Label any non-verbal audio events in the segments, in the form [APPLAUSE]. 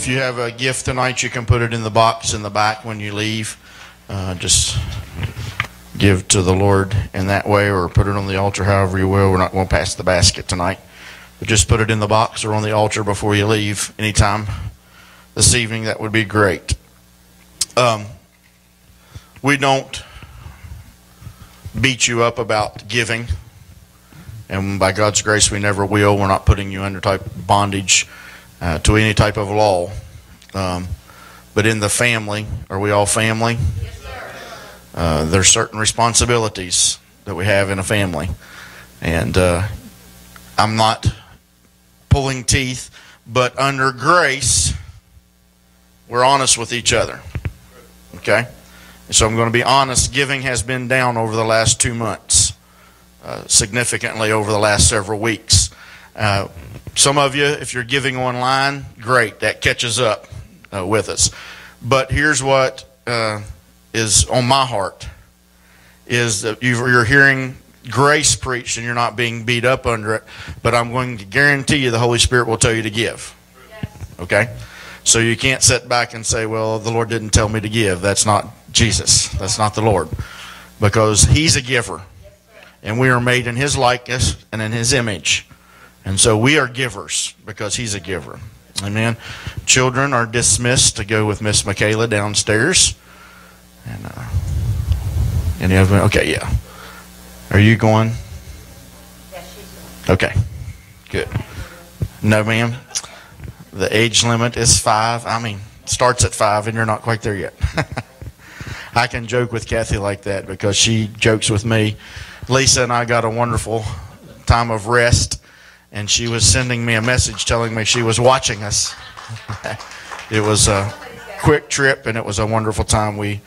If you have a gift tonight, you can put it in the box in the back when you leave. Uh, just give to the Lord in that way, or put it on the altar, however you will. We're not going to pass the basket tonight. But just put it in the box or on the altar before you leave anytime this evening. That would be great. Um, we don't beat you up about giving. And by God's grace, we never will. We're not putting you under type bondage uh, to any type of law. Um, but in the family, are we all family? Yes, sir. Uh, there's certain responsibilities that we have in a family. And uh, I'm not pulling teeth, but under grace, we're honest with each other. Okay? And so I'm going to be honest. Giving has been down over the last two months, uh, significantly over the last several weeks. Uh, some of you, if you're giving online, great. That catches up uh, with us. But here's what uh, is on my heart is that you're hearing grace preached and you're not being beat up under it. But I'm going to guarantee you the Holy Spirit will tell you to give. Okay? So you can't sit back and say, well, the Lord didn't tell me to give. That's not Jesus. That's not the Lord. Because He's a giver. And we are made in His likeness and in His image. And so we are givers because He's a giver. Amen. Children are dismissed to go with Miss Michaela downstairs. And uh, any of them? Okay, yeah. Are you going? Yes, she's going. Okay, good. No, ma'am. The age limit is five. I mean, starts at five, and you're not quite there yet. [LAUGHS] I can joke with Kathy like that because she jokes with me. Lisa and I got a wonderful time of rest, and she was sending me a message telling me she was watching us. [LAUGHS] it was a quick trip, and it was a wonderful time. We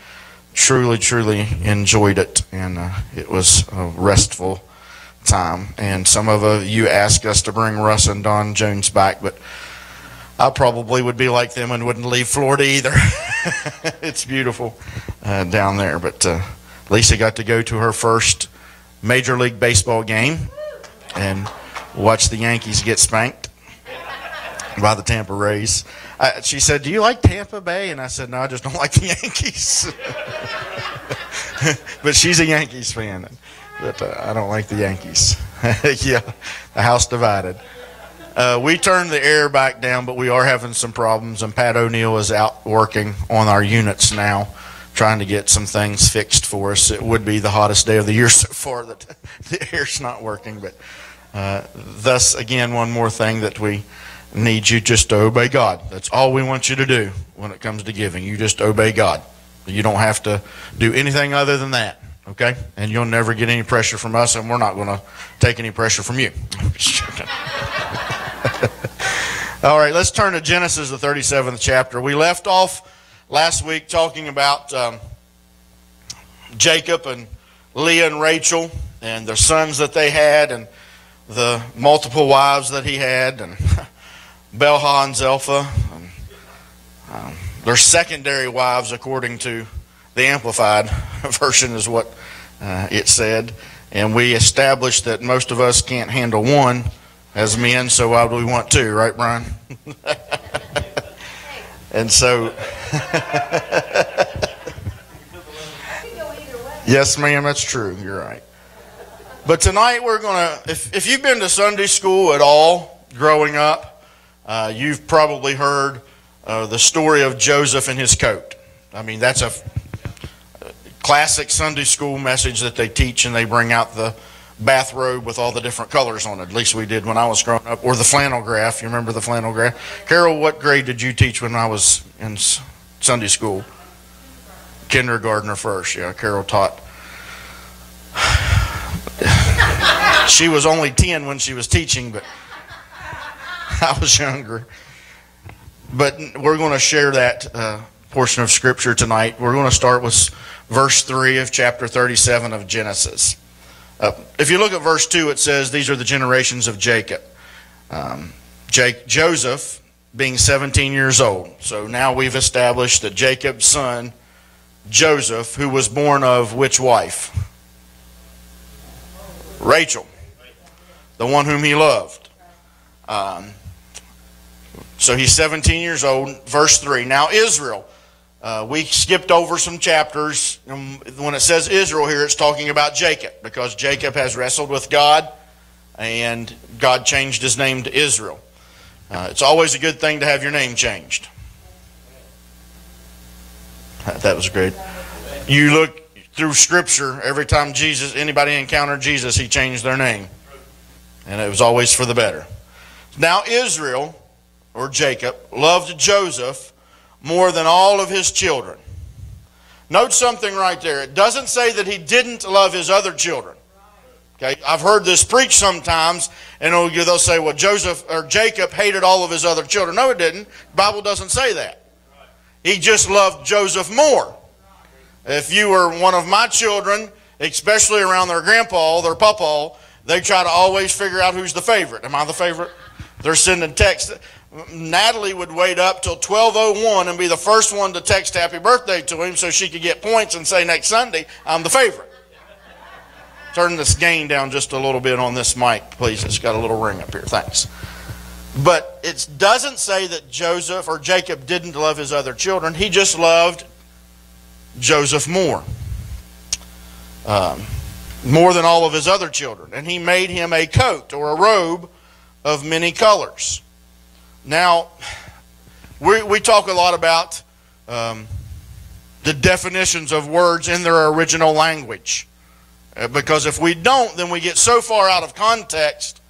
truly, truly enjoyed it, and uh, it was a restful time. And some of uh, you asked us to bring Russ and Don Jones back, but I probably would be like them and wouldn't leave Florida either. [LAUGHS] it's beautiful uh, down there. But uh, Lisa got to go to her first Major League Baseball game and watch the Yankees get spanked by the Tampa Rays. She said, "Do you like Tampa Bay?" And I said, "No, I just don't [LAUGHS] like the Yankees." [LAUGHS] but she's a Yankees fan, but uh, I don't like the Yankees. [LAUGHS] yeah, the house divided. Uh, we turned the air back down, but we are having some problems, and Pat O'Neill is out working on our units now, trying to get some things fixed for us. It would be the hottest day of the year so far that the air's not working, but uh, thus again, one more thing that we need you just to obey God. That's all we want you to do when it comes to giving. You just obey God. You don't have to do anything other than that. Okay? And you'll never get any pressure from us, and we're not going to take any pressure from you. [LAUGHS] [LAUGHS] All right, let's turn to Genesis, the 37th chapter. We left off last week talking about um, Jacob and Leah and Rachel and their sons that they had and the multiple wives that he had and [LAUGHS] Bilhah and Zilpah. And, um, their secondary wives, according to the Amplified [LAUGHS] version, is what uh, it said. And we established that most of us can't handle one as men, so why would we want two, right, Brian? [LAUGHS] and so, yes, ma'am, that's true. You're right. But tonight we're going to, if, if you've been to Sunday school at all growing up, uh, you've probably heard uh, the story of Joseph and his coat. I mean, that's a classic Sunday school message that they teach, and they bring out the bathrobe with all the different colors on it. At least we did when I was growing up. Or the flannel graph. You remember the flannel graph? Carol, what grade did you teach when I was in Sunday school? Kindergartner first. Yeah, Carol taught. [LAUGHS] she was only 10 when she was teaching, but [LAUGHS] I was younger. But we're going to share that uh, portion of Scripture tonight. We're going to start with verse 3 of chapter 37 of Genesis. Uh, if you look at verse 2, it says, These are the generations of Jacob. Um, Jake, Joseph being 17 years old. So now we've established that Jacob's son, Joseph, who was born of which wife? Rachel, the one whom he loved. Um, So he's 17 years old. Verse 3. Now, Israel. Uh, we skipped over some chapters. Um, when it says Israel here, it's talking about Jacob because Jacob has wrestled with God and God changed his name to Israel. Uh, it's always a good thing to have your name changed. That was great. You look through Scripture, every time Jesus, anybody encountered Jesus, he changed their name. And it was always for the better. Now, Israel, or Jacob, loved Joseph more than all of his children. Note something right there. It doesn't say that he didn't love his other children. Okay, I've heard this preached sometimes, and they'll say, "Well, Joseph or Jacob hated all of his other children." No, it didn't. The Bible doesn't say that. He just loved Joseph more. If you were one of my children, especially around their grandpa, their papa, they try to always figure out who's the favorite. Am I the favorite? They're sending texts. Natalie would wait up till 12:01 and be the first one to text happy birthday to him so she could get points and say next Sunday I'm the favorite. Turn this gain down just a little bit on this mic, please. It's got a little ring up here. Thanks. But it doesn't say that Joseph or Jacob didn't love his other children. He just loved Joseph more. Um, more than all of his other children. And he made him a coat or a robe of many colors. Now, we, we talk a lot about um, the definitions of words in their original language. Uh, because if we don't, then we get so far out of context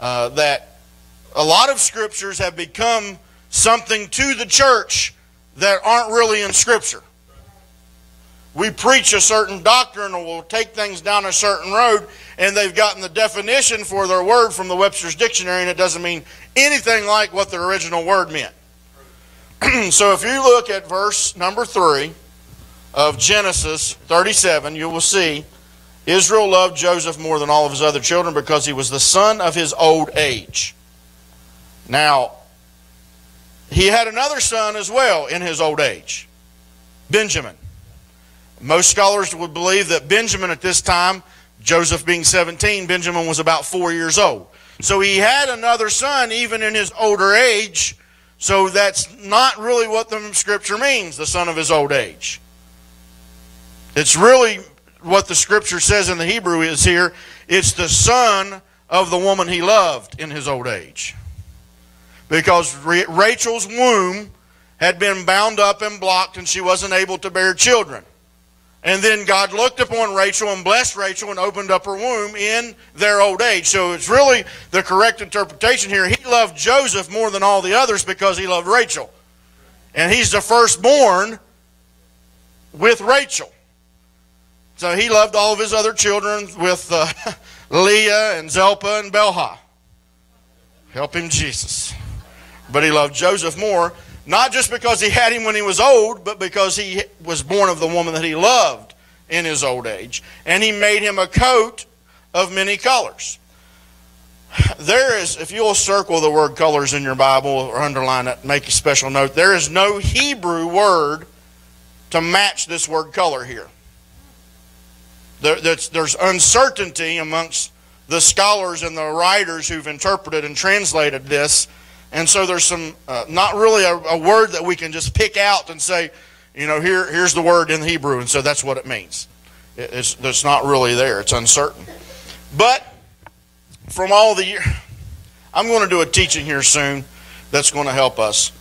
uh, that a lot of scriptures have become something to the church that aren't really in Scripture. We preach a certain doctrine or we'll take things down a certain road, and they've gotten the definition for their word from the Webster's Dictionary, and it doesn't mean anything like what the original word meant. [CLEARS THROAT] so if you look at verse number 3 of Genesis 37, you will see Israel loved Joseph more than all of his other children because he was the son of his old age. Now, he had another son as well in his old age, Benjamin. Most scholars would believe that Benjamin at this time, Joseph being 17, Benjamin was about four years old. So he had another son even in his older age. So that's not really what the scripture means, the son of his old age. It's really what the scripture says in the Hebrew is here it's the son of the woman he loved in his old age. Because Rachel's womb had been bound up and blocked and she wasn't able to bear children. And then God looked upon Rachel and blessed Rachel and opened up her womb in their old age. So it's really the correct interpretation here. He loved Joseph more than all the others because he loved Rachel. And he's the firstborn with Rachel. So he loved all of his other children with uh, [LAUGHS] Leah and Zilpah and Bilhah. Help him, Jesus. But he loved Joseph more, not just because he had him when he was old, but because he was born of the woman that he loved in his old age. And he made him a coat of many colors. There is, if you'll circle the word colors in your Bible or underline it, make a special note, there is no Hebrew word to match this word color here. There, there's uncertainty amongst the scholars and the writers who've interpreted and translated this. And so there's some, uh, not really a, a, word that we can just pick out and say, you know, here, here's the word in Hebrew, and so that's what it means. It, it's, it's not really there, it's uncertain. But from all the year, I'm going to do a teaching here soon that's going to help us.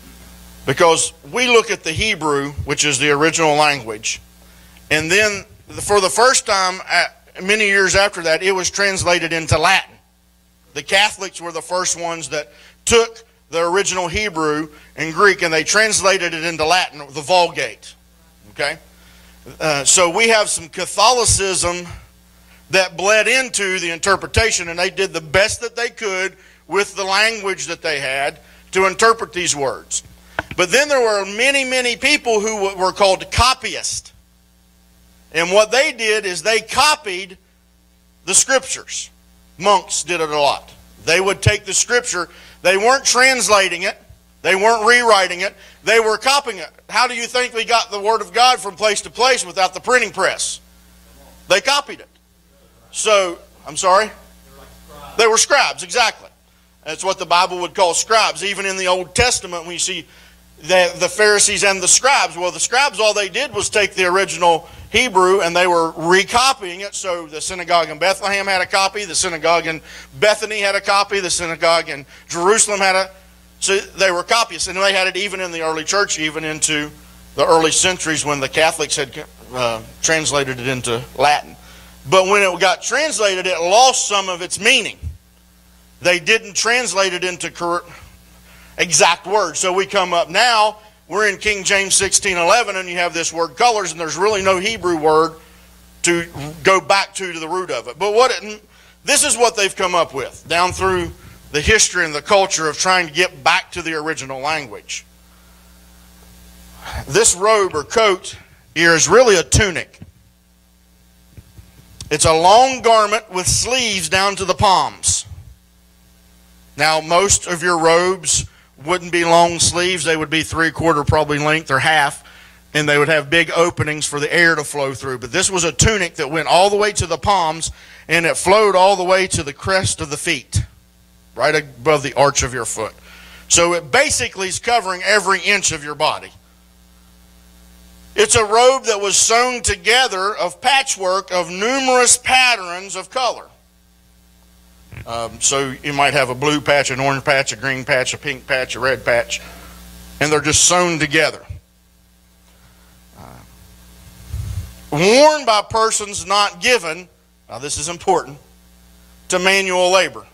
Because we look at the Hebrew, which is the original language, and then for the first time, many years after that, it was translated into Latin. The Catholics were the first ones that took the original Hebrew and Greek and they translated it into Latin, the Vulgate. Okay? Uh, so we have some Catholicism that bled into the interpretation, and they did the best that they could with the language that they had to interpret these words. But then there were many, many people who were called copyists. And what they did is they copied the scriptures. Monks did it a lot. They would take the scripture, they weren't translating it, they weren't rewriting it, they were copying it. How do you think we got the Word of God from place to place without the printing press? They copied it. So, I'm sorry? They were scribes, exactly. That's what the Bible would call scribes. Even in the Old Testament, we see the, the Pharisees and the scribes, well, the scribes, all they did was take the original Hebrew and they were recopying it. So the synagogue in Bethlehem had a copy, the synagogue in Bethany had a copy, the synagogue in Jerusalem had a. So they were copyists, and they had it even in the early church, even into the early centuries when the Catholics had uh, translated it into Latin. But when it got translated, it lost some of its meaning. They didn't translate it into correct, exact words. So we come up now, we're in King James 1611, and you have this word colors, and there's really no Hebrew word to go back to to the root of it. But what it, this is what they've come up with down through the history and the culture of trying to get back to the original language. This robe or coat here is really a tunic. It's a long garment with sleeves down to the palms. Now, most of your robes wouldn't be long sleeves. They would be three quarter, probably length or half, and they would have big openings for the air to flow through. But this was a tunic that went all the way to the palms, and it flowed all the way to the crest of the feet, right above the arch of your foot. So it basically is covering every inch of your body. It's a robe that was sewn together of patchwork of numerous patterns of color. Um, so you might have a blue patch, an orange patch, a green patch, a pink patch, a red patch, and they're just sewn together. Uh, worn by persons not given, now this is important, to manual labor.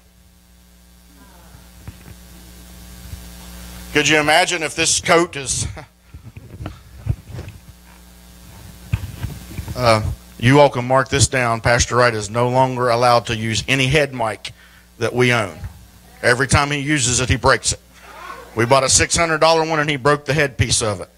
Could you imagine if this coat is [LAUGHS] Uh, you all can mark this down. Pastor Wright is no longer allowed to use any head mic that we own. Every time he uses it, he breaks it. We bought a $600 one and he broke the headpiece of it.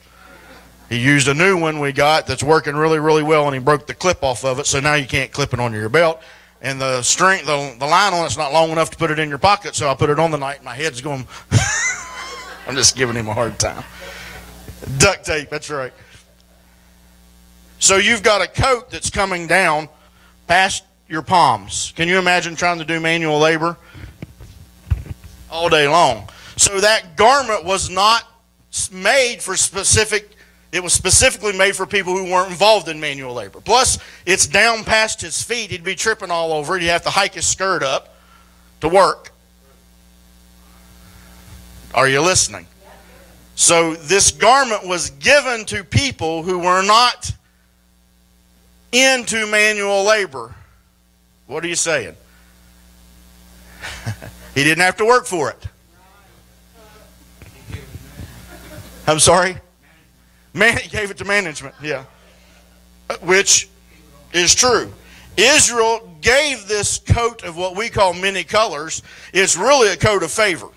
He used a new one we got that's working really, really well and he broke the clip off of it, so now you can't clip it onto your belt. And the string, the, the line on it's not long enough to put it in your pocket, so I put it on the night. My head's going. [LAUGHS] I'm just giving him a hard time. Duct tape, that's right. So you've got a coat that's coming down past your palms. Can you imagine trying to do manual labor all day long? So that garment was not made for specific it was specifically made for people who weren't involved in manual labor. Plus, it's down past his feet. He'd be tripping all over. He'd have to hike his skirt up to work. Are you listening? So, this garment was given to people who were not into manual labor. What are you saying? [LAUGHS] he didn't have to work for it. I'm sorry? Man, he gave it to management, yeah. Which is true. Israel gave this coat of what we call many colors. It's really a coat of favor.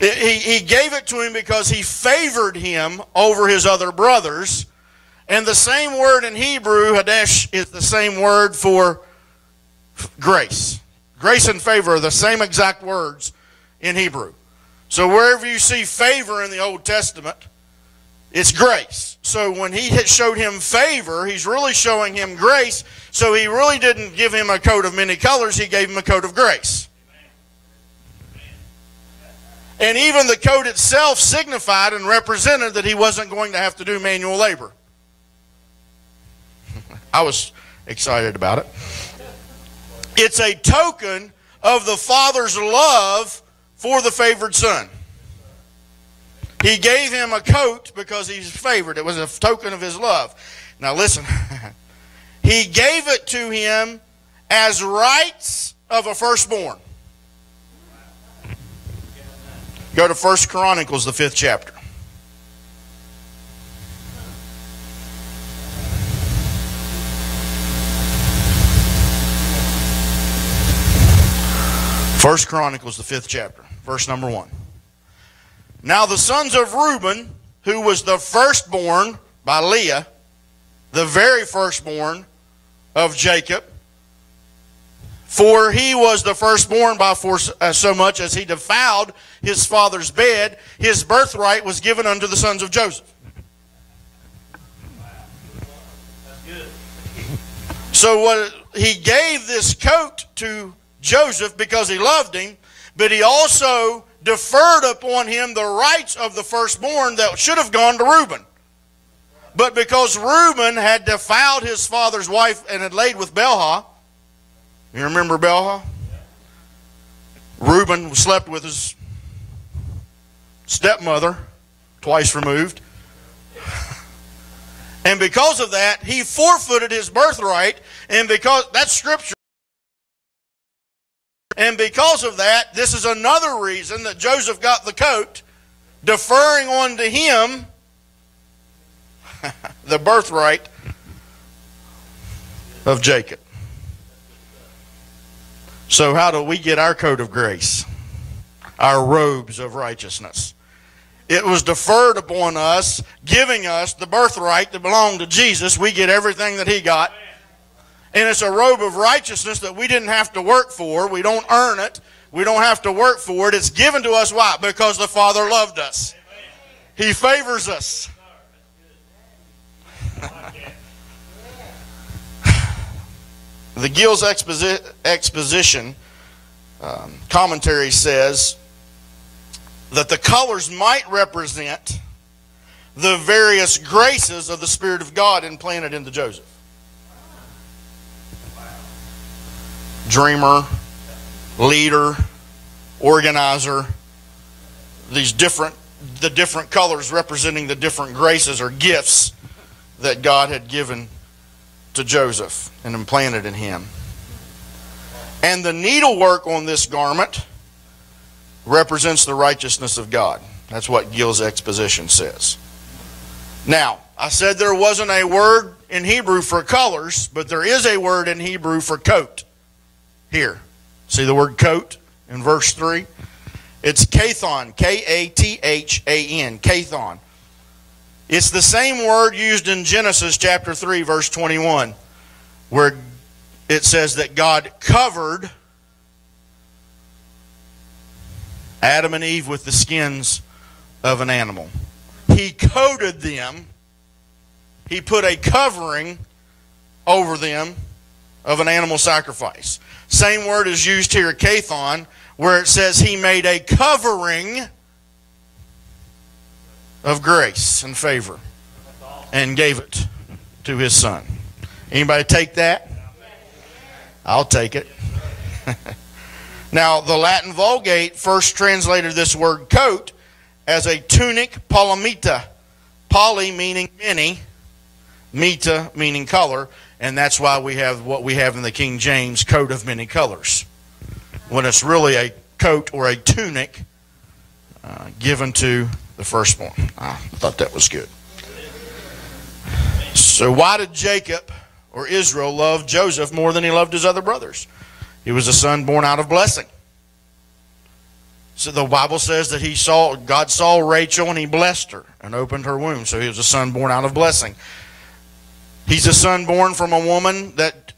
He, he gave it to him because he favored him over his other brothers and the same word in Hebrew, Hadesh, is the same word for grace. Grace and favor are the same exact words in Hebrew. So wherever you see favor in the Old Testament, it's grace. So when he showed him favor, he's really showing him grace. So he really didn't give him a coat of many colors, he gave him a coat of grace. And even the coat itself signified and represented that he wasn't going to have to do manual labor. I was excited about it. It's a token of the Father's love for the favored son. He gave him a coat because he's favored. It was a token of his love. Now listen. [LAUGHS] he gave it to him as rights of a firstborn. Go to First Chronicles, the fifth chapter. First Chronicles, the fifth chapter, verse number one. Now the sons of Reuben, who was the firstborn by Leah, the very firstborn of Jacob, for he was the firstborn by for uh, so much as he defiled his father's bed, his birthright was given unto the sons of Joseph. So what he gave this coat to Joseph because he loved him, but he also deferred upon him the rights of the firstborn that should have gone to Reuben. But because Reuben had defiled his father's wife and had laid with Bilhah, you remember Bilhah? Reuben slept with his stepmother, twice removed. And because of that, he forfeited his birthright. And because that's scripture. And because of that, this is another reason that Joseph got the coat, deferring on to him [LAUGHS] the birthright of Jacob. So, how do we get our coat of grace? Our robes of righteousness. It was deferred upon us, giving us the birthright that belonged to Jesus. We get everything that he got. And it's a robe of righteousness that we didn't have to work for. We don't earn it. We don't have to work for it. It's given to us why? Because the Father loved us. He favors us. [LAUGHS] the Gill's exposi- exposition um, commentary says that the colors might represent the various graces of the Spirit of God implanted into Joseph. Dreamer, leader, organizer, these different the different colors representing the different graces or gifts that God had given to Joseph and implanted in him. And the needlework on this garment represents the righteousness of God. That's what Gill's exposition says. Now, I said there wasn't a word in Hebrew for colors, but there is a word in Hebrew for coat. Here. See the word coat in verse 3? It's kathon, K A T H A N, kathon. It's the same word used in Genesis chapter 3, verse 21, where it says that God covered Adam and Eve with the skins of an animal. He coated them, he put a covering over them of an animal sacrifice. Same word is used here at Kathon, where it says he made a covering of grace and favor and gave it to his son. Anybody take that? I'll take it. [LAUGHS] now, the Latin Vulgate first translated this word coat as a tunic polymita. Poly meaning many, mita meaning color, and that's why we have what we have in the King James coat of many colors. When it's really a coat or a tunic uh, given to the firstborn. I thought that was good. So, why did Jacob or Israel love Joseph more than he loved his other brothers? He was a son born out of blessing. So the Bible says that he saw God saw Rachel and he blessed her and opened her womb. So he was a son born out of blessing. He's a son born from a woman that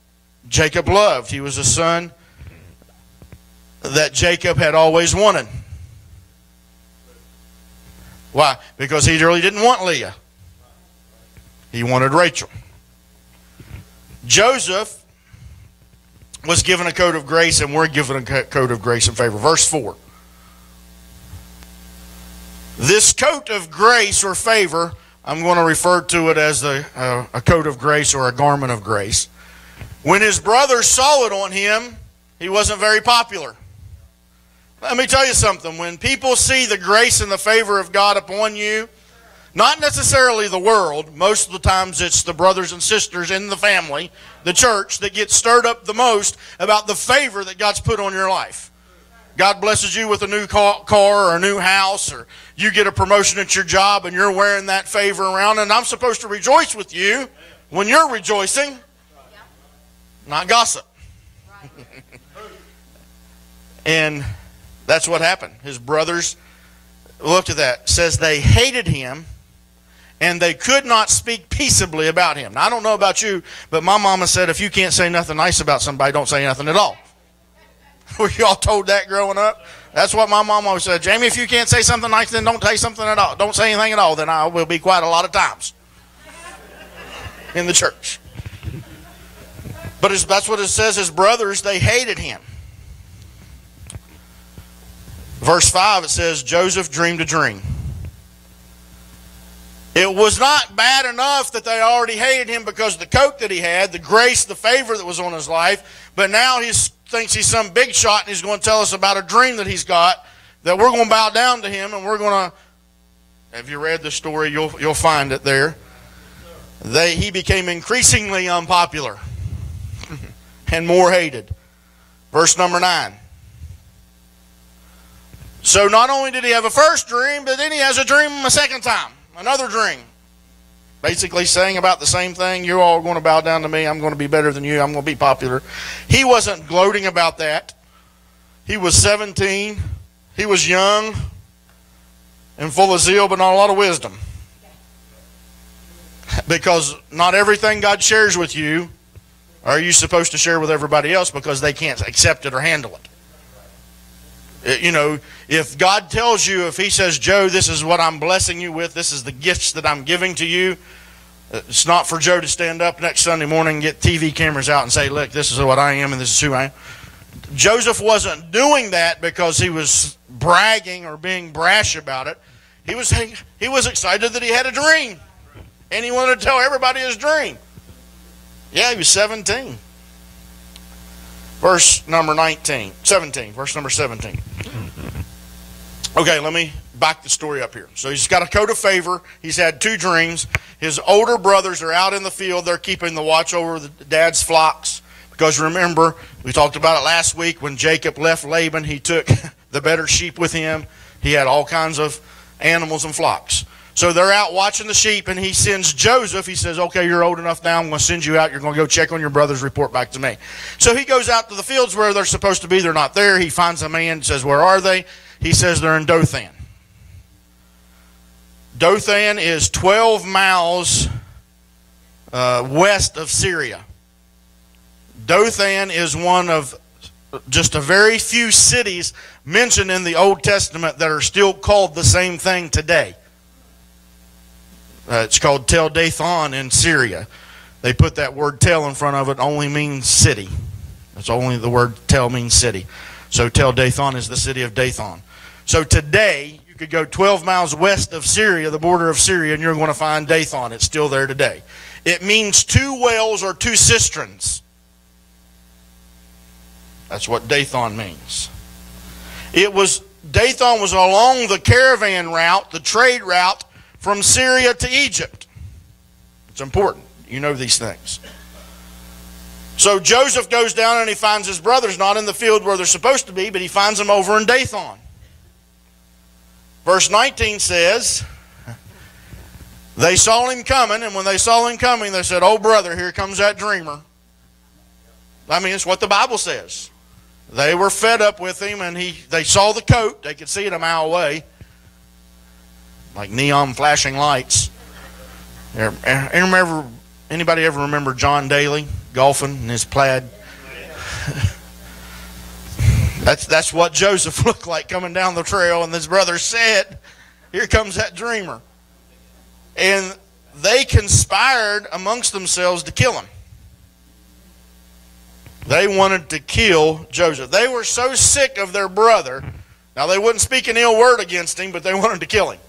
Jacob loved. He was a son that Jacob had always wanted. Why? Because he really didn't want Leah. He wanted Rachel. Joseph was given a coat of grace, and we're given a coat of grace and favor. Verse 4. This coat of grace or favor, I'm going to refer to it as the, uh, a coat of grace or a garment of grace. When his brothers saw it on him, he wasn't very popular. Let me tell you something. When people see the grace and the favor of God upon you, not necessarily the world, most of the times it's the brothers and sisters in the family, the church, that get stirred up the most about the favor that God's put on your life. God blesses you with a new car or a new house, or you get a promotion at your job and you're wearing that favor around, and I'm supposed to rejoice with you when you're rejoicing, not gossip. [LAUGHS] and that's what happened. His brothers looked at that. Says they hated him and they could not speak peaceably about him. Now, I don't know about you, but my mama said if you can't say nothing nice about somebody, don't say nothing at all. [LAUGHS] Were y'all told that growing up? That's what my mom always said. Jamie, if you can't say something nice, then don't say something at all. Don't say anything at all. Then I will be quiet a lot of times in the church. But that's what it says. His brothers, they hated him. Verse 5, it says, Joseph dreamed a dream. It was not bad enough that they already hated him because of the coat that he had, the grace, the favor that was on his life, but now he thinks he's some big shot and he's going to tell us about a dream that he's got that we're going to bow down to him and we're going to. Have you read the story? You'll, you'll find it there. They, he became increasingly unpopular [LAUGHS] and more hated. Verse number 9. So not only did he have a first dream, but then he has a dream a second time another dream. Basically saying about the same thing. You're all going to bow down to me. I'm going to be better than you. I'm going to be popular. He wasn't gloating about that. He was 17. He was young and full of zeal, but not a lot of wisdom. [LAUGHS] Because not everything God shares with you are you supposed to share with everybody else because they can't accept it or handle it. Uh, you know, if God tells you, if He says, Joe, this is what I'm blessing you with, this is the gifts that I'm giving to you, uh, it's not for Joe to stand up next Sunday morning and get TV cameras out and say, look, this is what I am and this is who I am. Joseph wasn't doing that because he was bragging or being brash about it. He was, he was excited that he had a dream. And he wanted to tell everybody his dream. Yeah, he was 17 verse number 19, 17, verse number 17. Okay, let me back the story up here. So he's got a coat of favor. He's had two dreams. His older brothers are out in the field. They're keeping the watch over the dad's flocks. Because remember, we talked about it last week when Jacob left Laban, he took [LAUGHS] the better sheep with him. He had all kinds of animals and flocks. So they're out watching the sheep, and he sends Joseph. He says, Okay, you're old enough now. I'm going to send you out. You're going to go check on your brothers, report back to me. So he goes out to the fields where they're supposed to be. They're not there. He finds a man, says, Where are they? He says, They're in Dothan. Dothan is 12 miles uh, west of Syria. Dothan is one of just a very few cities mentioned in the Old Testament that are still called the same thing today. Uh, it's called Tel Dathan in Syria. They put that word Tel in front of it, only means city. That's only the word Tel means city. So Tel Dathan is the city of Dathan. So today, you could go 12 miles west of Syria, the border of Syria, and you're going to find Dathan. It's still there today. It means two wells or two cisterns. That's what Dathan means. It was Dathan was along the caravan route, the trade route from Syria to Egypt. It's important. You know these things. So Joseph goes down and he finds his brothers not in the field where they're supposed to be, but he finds them over in Dathan. Verse 19 says, They saw him coming, and when they saw him coming, they said, Oh, brother, here comes that dreamer. I mean, it's what the Bible says. They were fed up with him, and he, they saw the coat. They could see it a mile away like neon flashing lights. Remember, anybody ever remember John Daly golfing in his plaid? [LAUGHS] that's that's what Joseph [LAUGHS] looked like coming down the trail, and his brother said, "Here comes that dreamer," and they conspired amongst themselves to kill him. They wanted to kill Joseph. They were so sick of their brother. Now they wouldn't speak an ill word against him, but they wanted to kill him.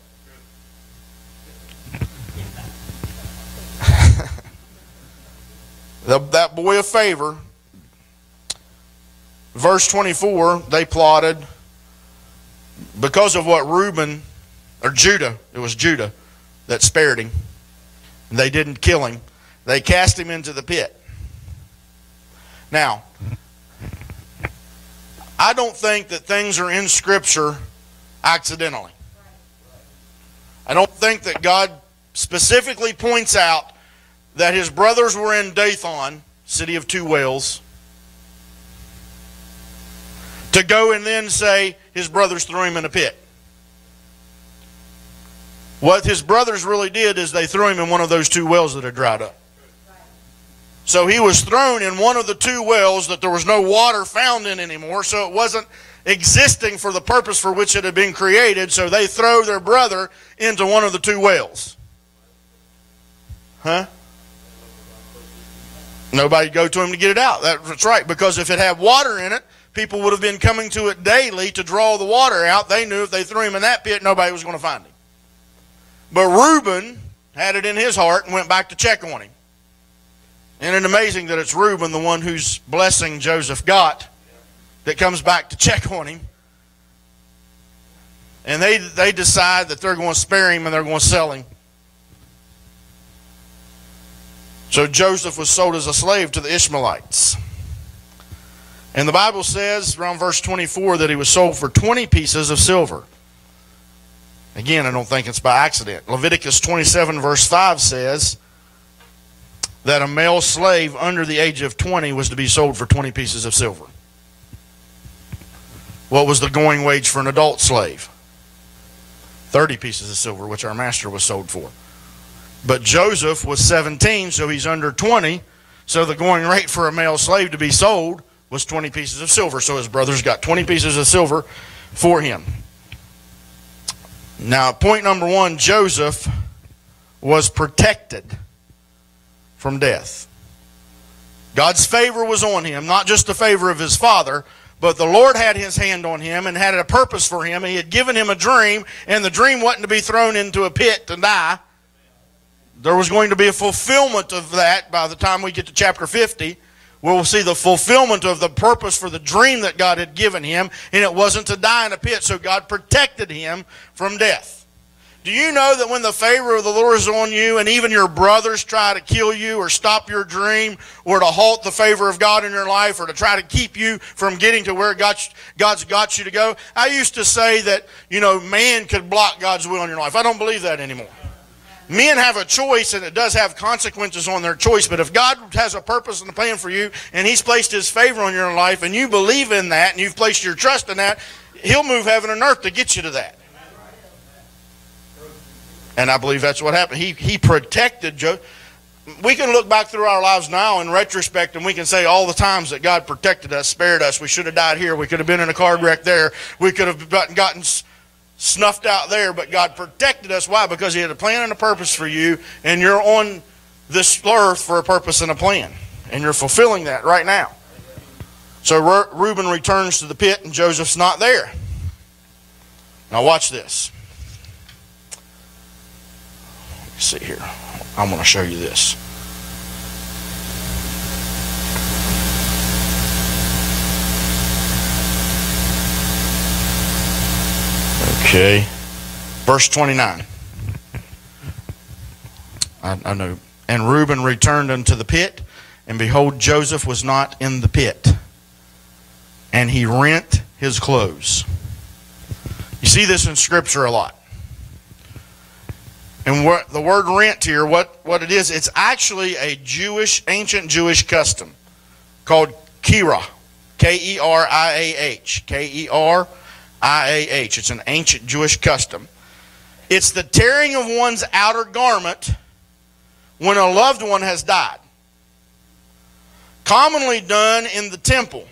The, that boy of favor, verse 24, they plotted because of what Reuben, or Judah, it was Judah that spared him. They didn't kill him. They cast him into the pit. Now, I don't think that things are in Scripture accidentally. I don't think that God specifically points out that his brothers were in Dathan, city of two wells, to go and then say his brothers threw him in a pit. What his brothers really did is they threw him in one of those two wells that had dried up. So he was thrown in one of the two wells that there was no water found in anymore, so it wasn't existing for the purpose for which it had been created, so they throw their brother into one of the two wells. Huh? Nobody'd go to him to get it out. That's right, because if it had water in it, people would have been coming to it daily to draw the water out. They knew if they threw him in that pit, nobody was going to find him. But Reuben had it in his heart and went back to check on him. Isn't it amazing that it's Reuben, the one whose blessing Joseph got, that comes back to check on him? And they, they decide that they're going to spare him and they're going to sell him. So Joseph was sold as a slave to the Ishmaelites. And the Bible says, around verse 24, that he was sold for 20 pieces of silver. Again, I don't think it's by accident. Leviticus 27, verse 5 says that a male slave under the age of 20 was to be sold for 20 pieces of silver. What was the going wage for an adult slave? 30 pieces of silver, which our master was sold for. But Joseph was 17, so he's under 20. So the going rate for a male slave to be sold was 20 pieces of silver. So his brothers got 20 pieces of silver for him. Now, point number one Joseph was protected from death. God's favor was on him, not just the favor of his father, but the Lord had his hand on him and had a purpose for him. He had given him a dream, and the dream wasn't to be thrown into a pit to die. There was going to be a fulfillment of that by the time we get to chapter 50. We'll see the fulfillment of the purpose for the dream that God had given him, and it wasn't to die in a pit, so God protected him from death. Do you know that when the favor of the Lord is on you, and even your brothers try to kill you, or stop your dream, or to halt the favor of God in your life, or to try to keep you from getting to where God's, God's got you to go? I used to say that, you know, man could block God's will in your life. I don't believe that anymore. Men have a choice, and it does have consequences on their choice. But if God has a purpose and a plan for you, and He's placed His favor on your life, and you believe in that, and you've placed your trust in that, He'll move heaven and earth to get you to that. And I believe that's what happened. He, he protected Joe. We can look back through our lives now in retrospect and we can say all the times that God protected us, spared us. We should have died here. We could have been in a car wreck there. We could have gotten snuffed out there, but God protected us. Why? Because He had a plan and a purpose for you, and you're on this earth for a purpose and a plan. And you're fulfilling that right now. So Reuben returns to the pit, and Joseph's not there. Now, watch this. Let's see here. I'm going to show you this. Okay. Verse 29. I, I, know. And Reuben returned unto the pit, and behold, Joseph was not in the pit. And he rent his clothes. You see this in Scripture a lot. And what the word rent here, what, what it is, it's actually a Jewish, ancient Jewish custom called keriah. K E R I A H. K E R I A H. It's an ancient Jewish custom. It's the tearing of one's outer garment when a loved one has died. Commonly done in the temple.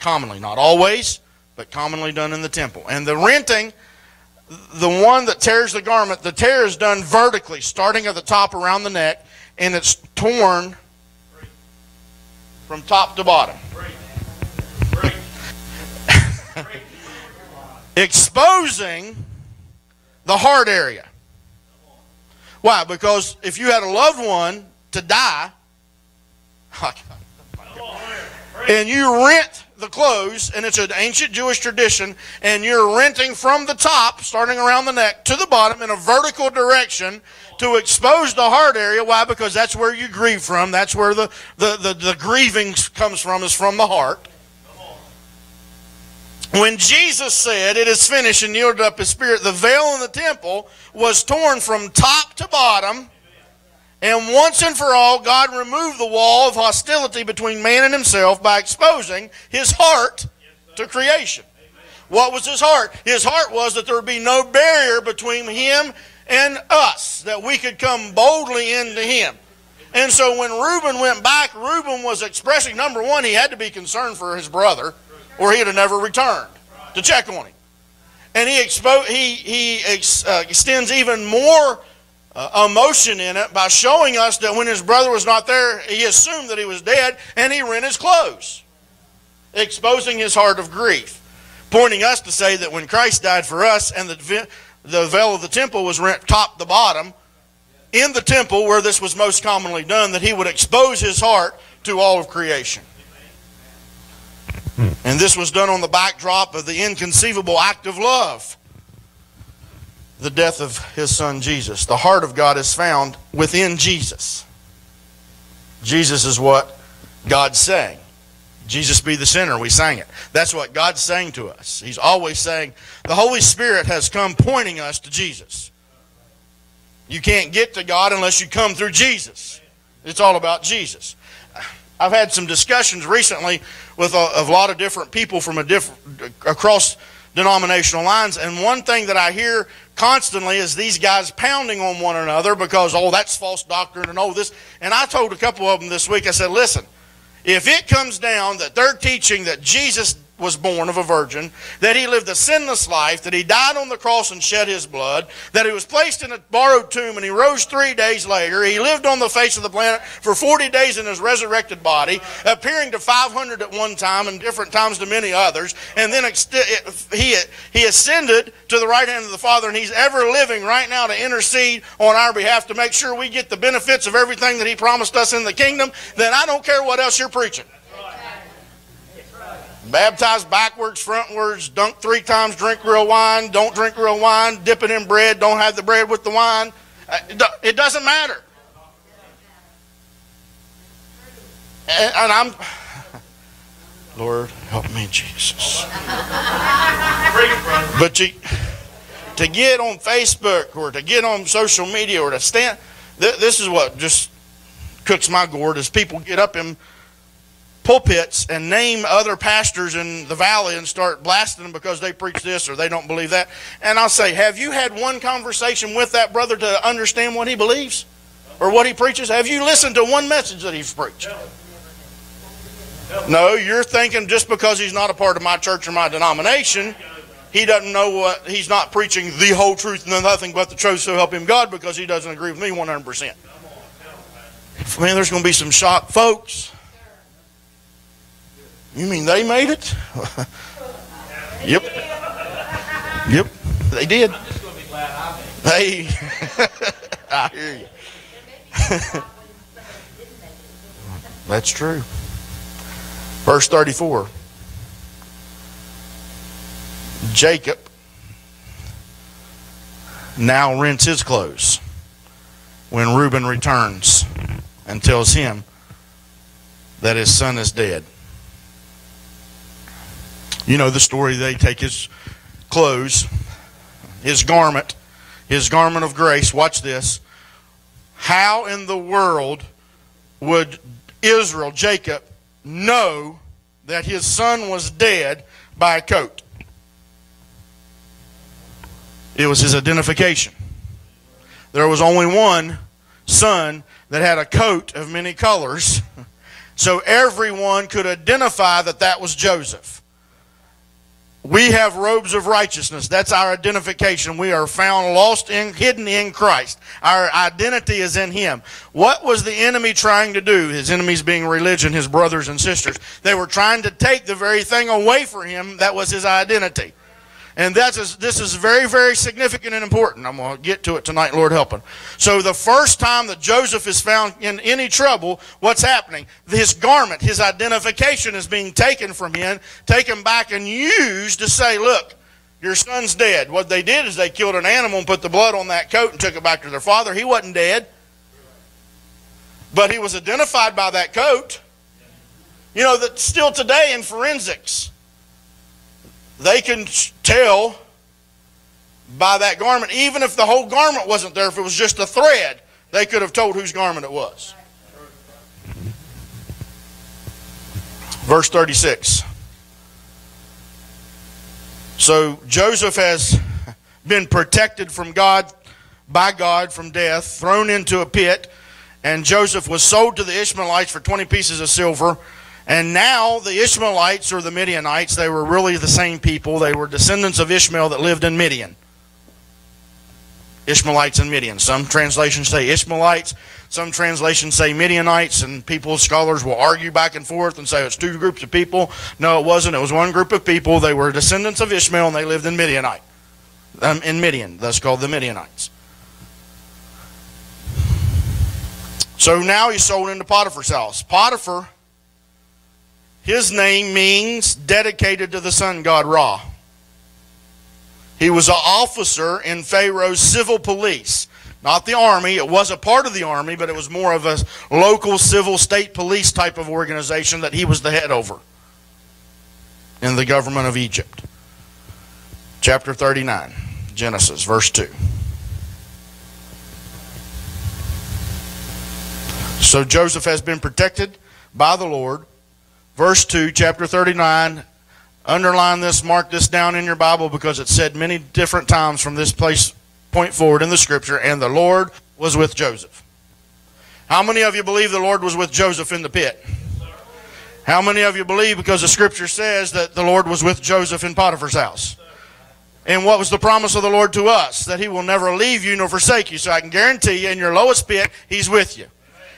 Commonly, not always, but commonly done in the temple. And the renting, the one that tears the garment, the tear is done vertically, starting at the top around the neck, and it's torn from top to bottom [LAUGHS] exposing the heart area. Why? Because if you had a loved one to die, [LAUGHS] and you rent the clothes, and it's an ancient Jewish tradition, and you're renting from the top, starting around the neck, to the bottom in a vertical direction to expose the heart area. Why? Because that's where you grieve from. That's where the, the, the, the grieving comes from, is from the heart. When Jesus said, It is finished, and yielded up his spirit, the veil in the temple was torn from top to bottom. And once and for all, God removed the wall of hostility between man and himself by exposing his heart to creation. What was his heart? His heart was that there would be no barrier between him and us, that we could come boldly into him. And so when Reuben went back, Reuben was expressing, number one, he had to be concerned for his brother or he'd have never returned to check on him. And he, expo- he, he ex- uh, extends even more uh, emotion in it by showing us that when his brother was not there, he assumed that he was dead and he rent his clothes, exposing his heart of grief, pointing us to say that when Christ died for us and the, the veil of the temple was rent top to bottom, in the temple where this was most commonly done, that he would expose his heart to all of creation. Hmm. And this was done on the backdrop of the inconceivable act of love the death of his son Jesus. The heart of God is found within Jesus. Jesus is what God's saying. Jesus be the center. We sang it. That's what God's saying to us. He's always saying, the Holy Spirit has come pointing us to Jesus. You can't get to God unless you come through Jesus. It's all about Jesus. I've had some discussions recently with a, a lot of different people from a different across denominational lines, and one thing that I hear constantly is these guys pounding on one another because oh that's false doctrine and oh this. And I told a couple of them this week. I said, listen, if it comes down that they're teaching that Jesus was born of a virgin, that he lived a sinless life, that he died on the cross and shed his blood, that he was placed in a borrowed tomb and he rose three days later. He lived on the face of the planet for 40 days in his resurrected body, appearing to 500 at one time and different times to many others, and then he, he ascended to the right hand of the Father, and he's ever living right now to intercede on our behalf to make sure we get the benefits of everything that he promised us in the kingdom, then I don't care what else you're preaching. Baptized backwards, frontwards, dunk three times, drink real wine, don't drink real wine, dip it in bread, don't have the bread with the wine. Uh, it doesn't matter. And, I'm, [LAUGHS] Lord, help me, Jesus. But you, to get on Facebook or to get on social media or to stand, this is what just cooks my gourd is people get up and pulpits and name other pastors in the valley and start blasting them because they preach this or they don't believe that. And I'll say, have you had one conversation with that brother to understand what he believes or what he preaches? Have you listened to one message that he's preached? No, you're thinking just because he's not a part of my church or my denomination, he doesn't know what he's not preaching the whole truth and nothing but the truth so help him God because he doesn't agree with me 100%. Man, there's going to be some shocked folks. You mean they made it? [LAUGHS] yep. Yep, they did. Hey, [LAUGHS] I hear you. [LAUGHS] That's true. Verse 34 Jacob now rents his clothes when Reuben returns and tells him that his son is dead. You know the story. They take his clothes, his garment, his garment of grace. Watch this. How in the world would Israel, Jacob, know that his son was dead by a coat? It was his identification. There was only one son that had a coat of many colors, [LAUGHS] so everyone could identify that that was Joseph. We have robes of righteousness. That's our identification. We are found lost in, hidden in Christ. Our identity is in Him. What was the enemy trying to do? His enemies being religion, his brothers and sisters. They were trying to take the very thing away from him that was his identity. And that's this is very, very significant and important. I'm going to get to it tonight, Lord helping. So the first time that Joseph is found in any trouble, what's happening? His garment, his identification is being taken from him, taken back and used to say, look, your son's dead. What they did is they killed an animal and put the blood on that coat and took it back to their father. He wasn't dead. But he was identified by that coat. You know, that still today in forensics, they can tell by that garment, even if the whole garment wasn't there, if it was just a thread, they could have told whose garment it was. Verse 36. So Joseph has been protected from God, by God, from death, thrown into a pit, and Joseph was sold to the Ishmaelites for 20 pieces of silver and now the Ishmaelites or the Midianites, they were really the same people. They were descendants of Ishmael that lived in Midian. Ishmaelites and Midian. Some translations say Ishmaelites, some translations say Midianites, and people, scholars will argue back and forth and say it's two groups of people. No, it wasn't. It was one group of people. They were descendants of Ishmael, and they lived in Midianite, um, in Midian. That's called the Midianites. So now he's sold into Potiphar's house. Potiphar, his name means dedicated to the sun god Ra. He was an officer in Pharaoh's civil police. Not the army. It was a part of the army, but it was more of a local civil state police type of organization that he was the head over in the government of Egypt. Chapter 39, Genesis, verse 2. So Joseph has been protected by the Lord. Verse 2, chapter 39, Underline this, mark this down in your Bible because it's said many different times from this place point forward in the scripture, and the Lord was with Joseph. How many of you believe the Lord was with Joseph in the pit? How many of you believe because the scripture says that the Lord was with Joseph in Potiphar's house? And what was the promise of the Lord to us? That he will never leave you nor forsake you. So I can guarantee you in your lowest pit, he's with you.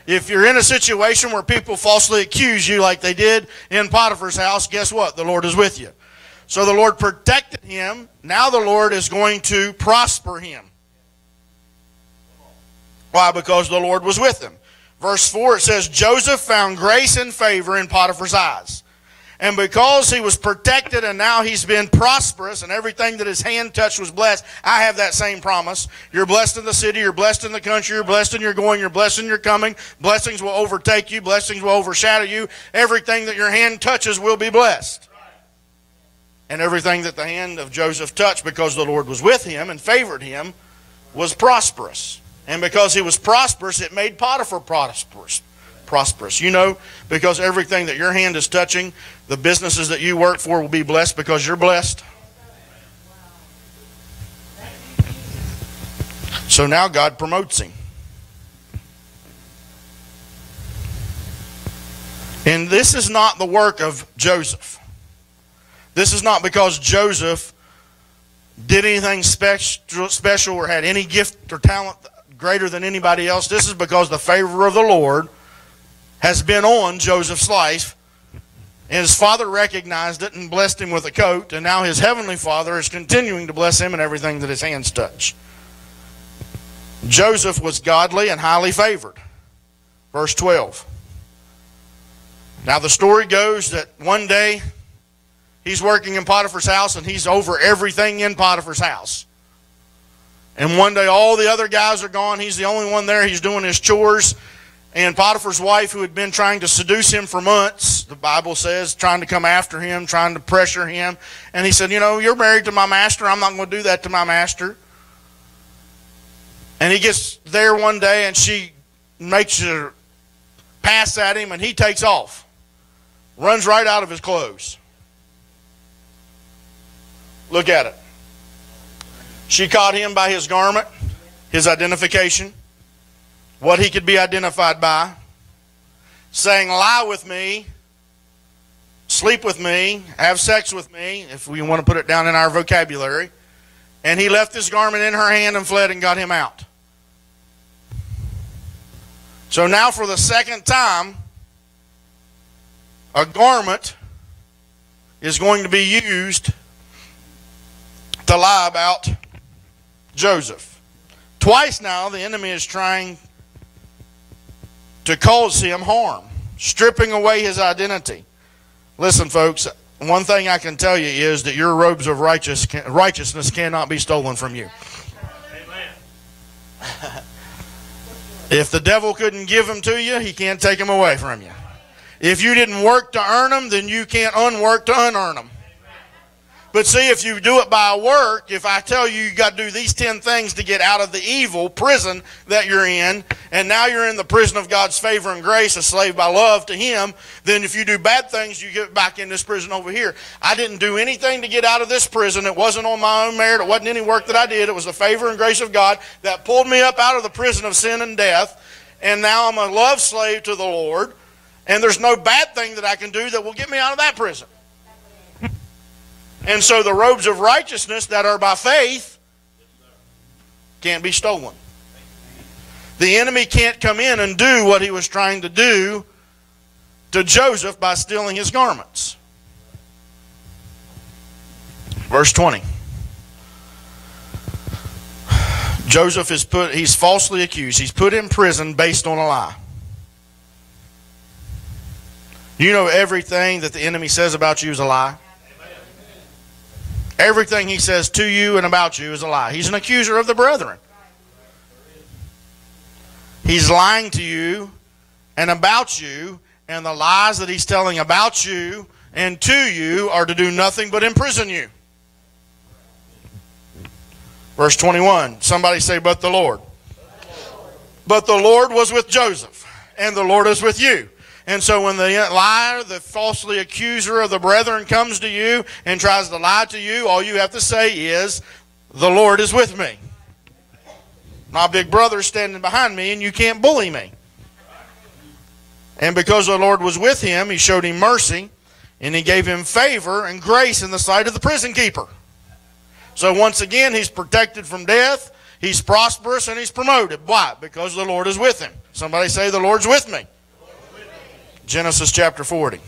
If you're in a situation where people falsely accuse you like they did in Potiphar's house, guess what? The Lord is with you. So the Lord protected him. Now the Lord is going to prosper him. Why? Because the Lord was with him. Verse 4 it says, Joseph found grace and favor in Potiphar's eyes. And because he was protected and now he's been prosperous and everything that his hand touched was blessed, I have that same promise. You're blessed in the city, you're blessed in the country, you're blessed in your going, you're blessed in your coming. Blessings will overtake you, blessings will overshadow you. Everything that your hand touches will be blessed. And everything that the hand of Joseph touched, because the Lord was with him and favored him, was prosperous. And because he was prosperous, it made Potiphar prosperous prosperous. You know, because everything that your hand is touching, the businesses that you work for will be blessed because you're blessed. So now God promotes him. And this is not the work of Joseph. This is not because Joseph did anything special, or had any gift or talent greater than anybody else. This is because the favor of the Lord has been on Joseph's life. And his father recognized it and blessed him with a coat, and now his heavenly father is continuing to bless him in everything that his hands touch. Joseph was godly and highly favored. Verse 12. Now the story goes that one day he's working in Potiphar's house and he's over everything in Potiphar's house. And one day all the other guys are gone. He's the only one there. He's doing his chores. And Potiphar's wife, who had been trying to seduce him for months, the Bible says, trying to come after him, trying to pressure him. And he said, You know, you're married to my master. I'm not going to do that to my master. And he gets there one day and she makes a pass at him and he takes off, runs right out of his clothes. Look at it. She caught him by his garment, his identification what he could be identified by, saying, Lie with me, sleep with me, have sex with me, if we want to put it down in our vocabulary. And he left his garment in her hand and fled and got him out. So now, for the second time, a garment is going to be used to lie about Joseph. Twice now, the enemy is trying to cause him harm, stripping away his identity. Listen, folks, one thing I can tell you is that your robes of righteous, righteousness cannot be stolen from you. If the devil couldn't give them to you, he can't take them away from you. If you didn't work to earn them, then you can't unwork to unearn them. But see, if you do it by work, if I tell you you got to do these 10 things to get out of the evil prison that you're in, and now you're in the prison of God's favor and grace, a slave by love to Him, then if you do bad things, you get back in this prison over here. I didn't do anything to get out of this prison. It wasn't on my own merit. It wasn't any work that I did. It was the favor and grace of God that pulled me up out of the prison of sin and death. And now I'm a love slave to the Lord. And there's no bad thing that I can do that will get me out of that prison. And so the robes of righteousness that are by faith can't be stolen. The enemy can't come in and do what he was trying to do to Joseph by stealing his garments. Verse 20. Joseph is put he's falsely accused. He's put in prison based on a lie. You know everything that the enemy says about you is a lie. Everything he says to you and about you is a lie. He's an accuser of the brethren. He's lying to you and about you, and the lies that he's telling about you and to you are to do nothing but imprison you. Verse 21. Somebody say, But the Lord. But the Lord was with Joseph, and the Lord is with you. And so when the liar, the falsely accuser of the brethren comes to you and tries to lie to you, all you have to say is, The Lord is with me. My big brother's standing behind me, and you can't bully me. And because the Lord was with him, he showed him mercy, and he gave him favor and grace in the sight of the prison keeper. So once again, he's protected from death, he's prosperous, and he's promoted. Why? Because the Lord is with him. Somebody say, The Lord's with me. Genesis chapter 40.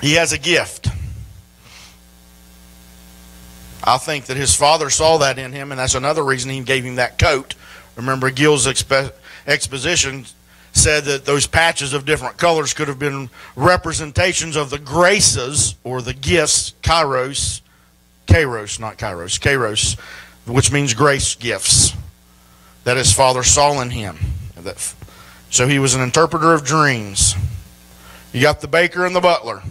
He has a gift. I think that his father saw that in him, and that's another reason he gave him that coat. Remember, Gill's expo- exposition said that those patches of different colors could have been representations of the graces or the gifts, kairos, kairos, not kairos, kairos, which means grace gifts that his father saw in him. So he was an interpreter of dreams. You got the baker and the butler.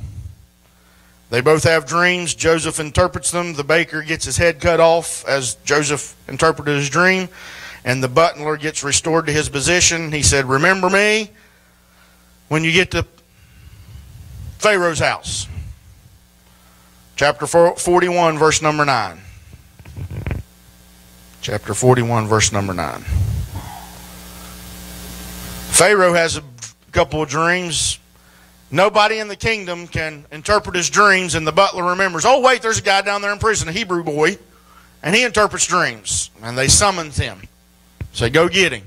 They both have dreams. Joseph interprets them. The baker gets his head cut off as Joseph interpreted his dream. And the butler gets restored to his position. He said, Remember me when you get to Pharaoh's house. Chapter 41, verse number 9. Chapter 41, verse number 9. Pharaoh has a couple of dreams. Nobody in the kingdom can interpret his dreams, and the butler remembers, oh, wait, there's a guy down there in prison, a Hebrew boy, and he interprets dreams. And they summons him. Say, go get him.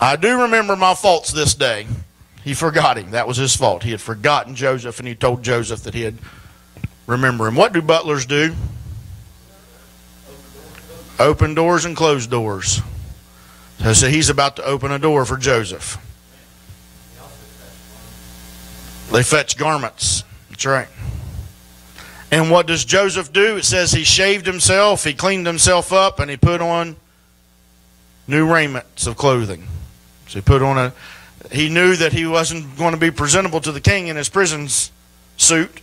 I do remember my faults this day. He forgot him. That was his fault. He had forgotten Joseph, and he told Joseph that he had remember him. What do butlers do? Open doors and close doors. So he's about to open a door for Joseph. They fetch garments. That's right. And what does Joseph do? It says he shaved himself, he cleaned himself up, and he put on new raiments of clothing. So he put on a. He knew that he wasn't going to be presentable to the king in his prison suit,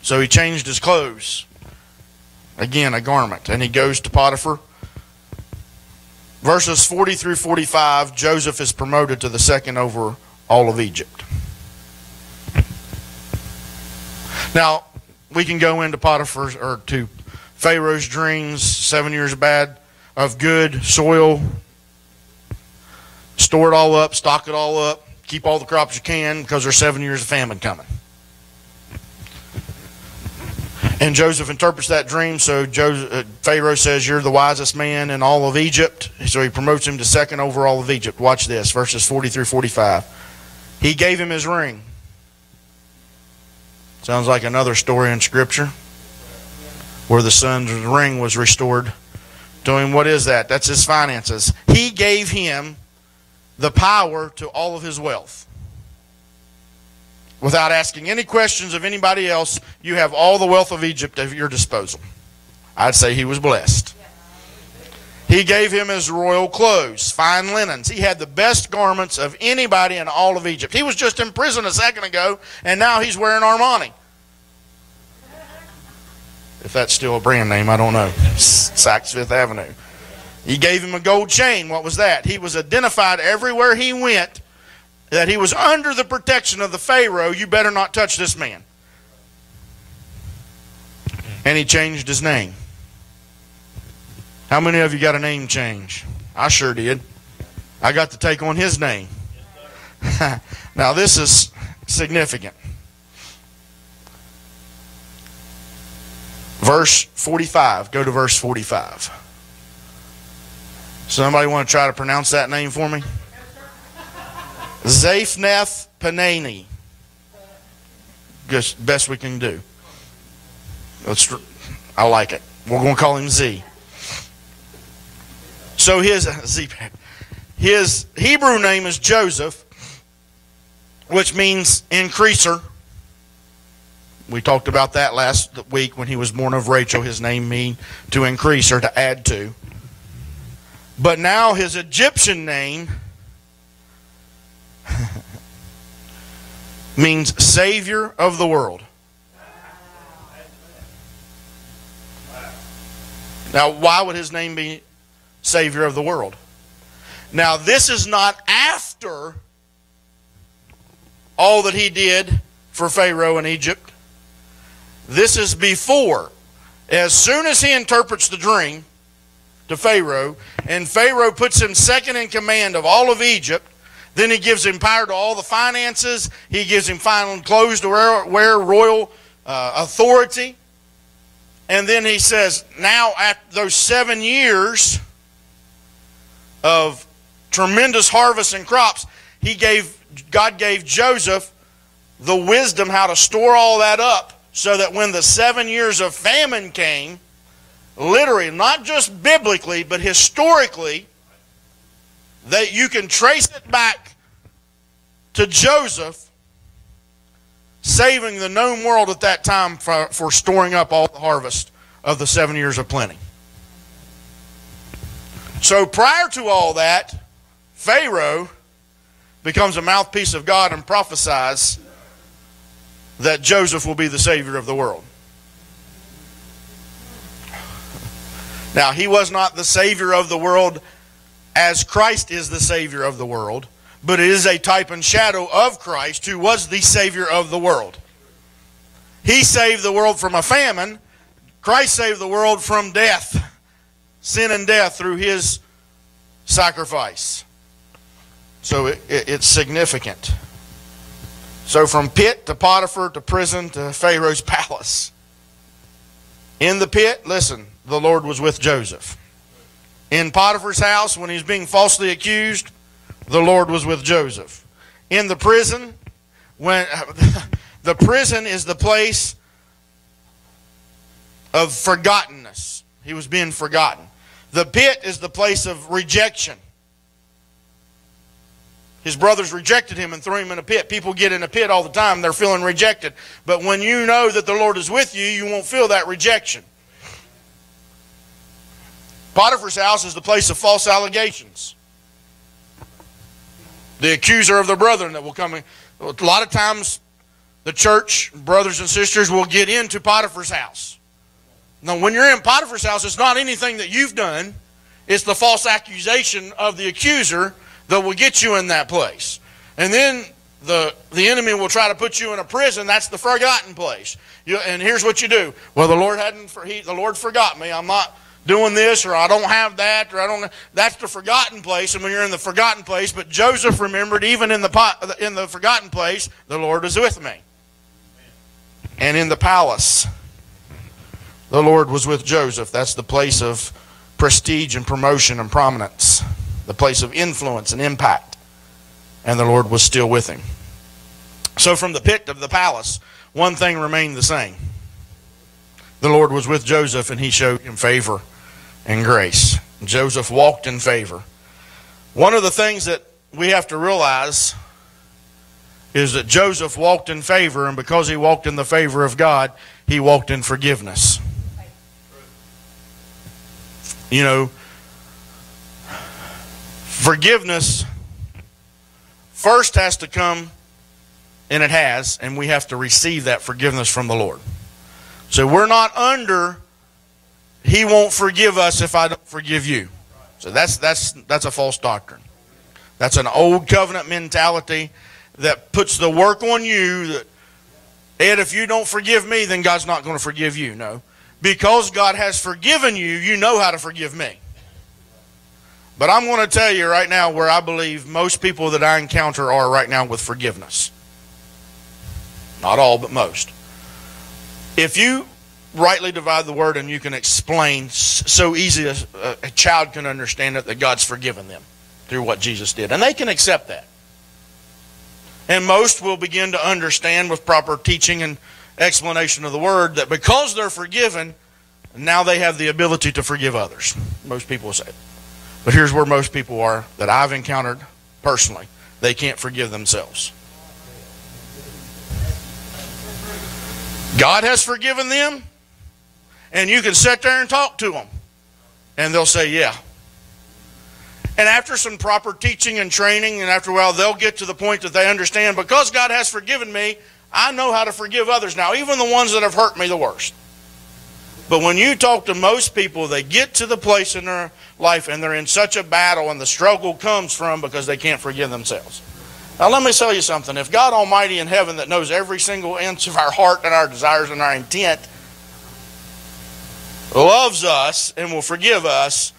so he changed his clothes. Again, a garment. And he goes to Potiphar. Verses 40 through 45, Joseph is promoted to the second over all of Egypt. Now, we can go into Potiphar's or to Pharaoh's dreams, seven years of bad of good soil. Store it all up, stock it all up, keep all the crops you can because there's seven years of famine coming. And Joseph interprets that dream. So Joseph, uh, Pharaoh says, You're the wisest man in all of Egypt. So he promotes him to second over all of Egypt. Watch this, verses 40 through 45. He gave him his ring. Sounds like another story in Scripture where the son's ring was restored to him. What is that? That's his finances. He gave him the power to all of his wealth. Without asking any questions of anybody else, you have all the wealth of Egypt at your disposal. I'd say he was blessed. He gave him his royal clothes, fine linens. He had the best garments of anybody in all of Egypt. He was just in prison a second ago, and now he's wearing Armani. If that's still a brand name, I don't know. Saks Fifth Avenue. He gave him a gold chain. What was that? He was identified everywhere he went that he was under the protection of the Pharaoh. You better not touch this man. And he changed his name. How many of you got a name change? I sure did. I got to take on his name. [LAUGHS] now, this is significant. Verse 45. Go to verse 45. Somebody want to try to pronounce that name for me? Zaphnath Panani. Just best we can do. Let's, I like it. We're going to call him Z. So his uh, Z, his Hebrew name is Joseph, which means increaser. We talked about that last week when he was born of Rachel. His name mean to increase or to add to. But now his Egyptian name [LAUGHS] means Savior of the world. Now, why would his name be Savior of the world? Now, this is not after all that he did for Pharaoh in Egypt. This is before. As soon as he interprets the dream to Pharaoh, and Pharaoh puts him second in command of all of Egypt, then he gives him power to all the finances. He gives him final clothes to wear, wear royal uh, authority. And then he says, now after those seven years of tremendous harvest and crops, he gave God gave Joseph the wisdom how to store all that up so that when the seven years of famine came, literally, not just biblically, but historically, that you can trace it back to Joseph saving the known world at that time for, for storing up all the harvest of the seven years of plenty. So prior to all that, Pharaoh becomes a mouthpiece of God and prophesies that Joseph will be the Savior of the world. Now, he was not the Savior of the world as Christ is the Savior of the world, but it is a type and shadow of Christ who was the Savior of the world. He saved the world from a famine. Christ saved the world from death, sin and death through his sacrifice. So it, it, it's significant. So from pit to Potiphar to prison to Pharaoh's [LAUGHS] palace. In the pit, listen, the Lord was with Joseph. In Potiphar's house, when he's being falsely accused, the Lord was with Joseph. In the prison, when [LAUGHS] the prison is the place of forgottenness. He was being forgotten. The pit is the place of rejection. His brothers rejected him and threw him in a pit. People get in a pit all the time, they're feeling rejected. But when you know that the Lord is with you, you won't feel that rejection. Potiphar's house is the place of false allegations. The accuser of the brethren that will come in. A lot of times, the church, brothers and sisters, will get into Potiphar's house. Now, when you're in Potiphar's house, it's not anything that you've done, it's the false accusation of the accuser that will get you in that place. And then the, the enemy will try to put you in a prison. That's the forgotten place. You, and here's what you do. Well, the Lord hadn't, for he, the Lord forgot me. I'm not doing this or I don't have that or I don't that's the forgotten place and when you're in the forgotten place but Joseph remembered even in the pot, in the forgotten place the Lord is with me and in the palace the Lord was with Joseph that's the place of prestige and promotion and prominence the place of influence and impact. And the Lord was still with him. So from the pit of the palace, one thing remained the same. The Lord was with Joseph and he showed him favor and grace. Joseph walked in favor. One of the things that we have to realize is that Joseph walked in favor, and because he walked in the favor of God, he walked in forgiveness. You know, Forgiveness first has to come, and it has, and we have to receive that forgiveness from the Lord. So we're not under, He won't forgive us if I don't forgive you. So that's, that's, that's a false doctrine. That's an old covenant mentality that puts the work on you that, Ed, if you don't forgive me, then God's not going to forgive you. No. Because God has forgiven you, you know how to forgive me. But I'm going to tell you right now where I believe most people that I encounter are right now with forgiveness. Not all, but most. If you rightly divide the word and you can explain so easy a, uh, a child can understand it that God's forgiven them through what Jesus did. And they can accept that. And most will begin to understand with proper teaching and explanation of the word that because they're forgiven, now they have the ability to forgive others. Most people will say. But here's where most people are that I've encountered personally. They can't forgive themselves. God has forgiven them, and you can sit there and talk to them, and they'll say, Yeah. And after some proper teaching and training, and after a while, they'll get to the point that they understand because God has forgiven me, I know how to forgive others now, even the ones that have hurt me the worst. But when you talk to most people, they get to the place in their life and they're in such a battle, and the struggle comes from because they can't forgive themselves. Now, let me tell you something. If God Almighty in heaven, that knows every single inch of our heart and our desires and our intent, loves us and will forgive us,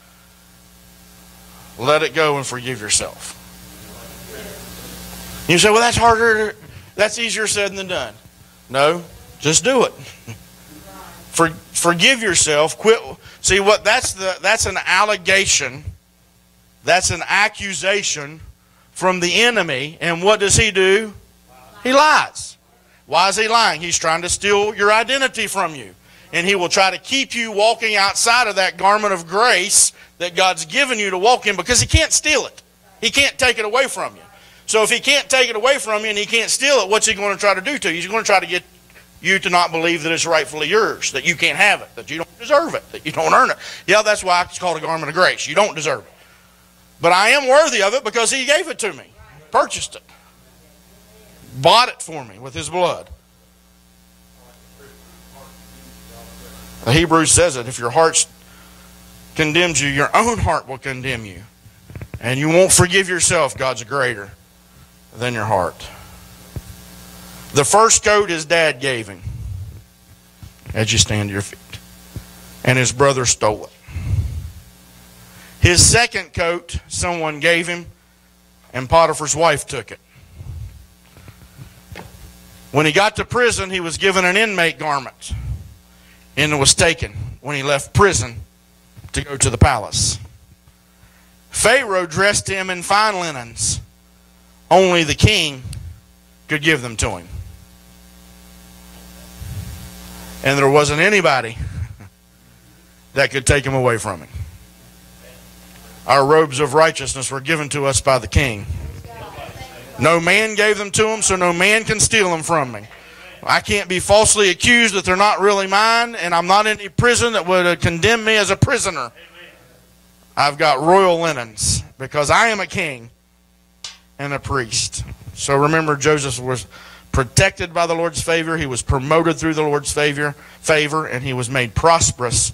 let it go and forgive yourself. You say, well, that's harder, that's easier said than done. No, just do it. [LAUGHS] For, forgive yourself. Quit. See what? That's the that's an allegation. That's an accusation from the enemy. And what does he do? He lies. Why is he lying? He's trying to steal your identity from you. And he will try to keep you walking outside of that garment of grace that God's given you to walk in because he can't steal it. He can't take it away from you. So if he can't take it away from you and he can't steal it, what's he going to try to do to you? He's going to try to get you to not believe that it's rightfully yours, that you can't have it, that you don't deserve it, that you don't earn it. Yeah, that's why it's called a garment of grace. You don't deserve it. But I am worthy of it because He gave it to me, purchased it, bought it for me with His blood. The Hebrews says it if your heart condemns you, your own heart will condemn you. And you won't forgive yourself, God's greater than your heart. The first coat his dad gave him as you stand to your feet. And his brother stole it. His second coat, someone gave him, and Potiphar's wife took it. When he got to prison, he was given an inmate garment, and was taken when he left prison to go to the palace. Pharaoh dressed him in fine linens. Only the king could give them to him. And there wasn't anybody that could take him away from him. Our robes of righteousness were given to us by the king. No man gave them to him, so no man can steal them from me. I can't be falsely accused that they're not really mine, and I'm not in any prison that would uh, condemn me as a prisoner. I've got royal linens because I am a king and a priest. So remember, Joseph was protected by the Lord's favor. He was promoted through the Lord's favor, favor, and he was made prosperous